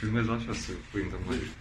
Filme zawsze sobie pointernetu.